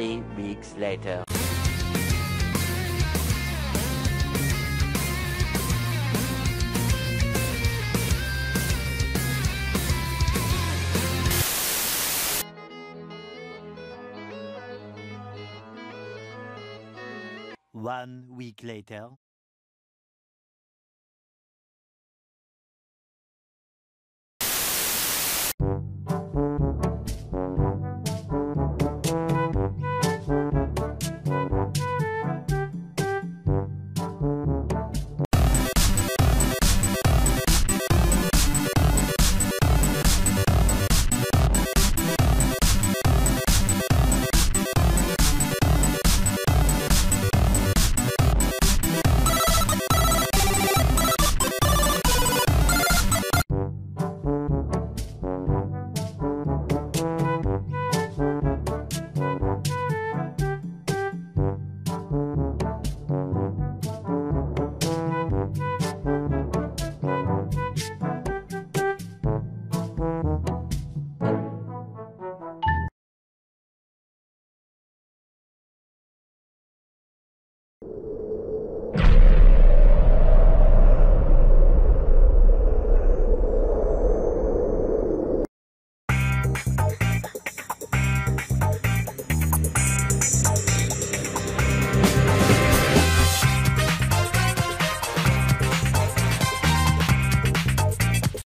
Three weeks later. One week later.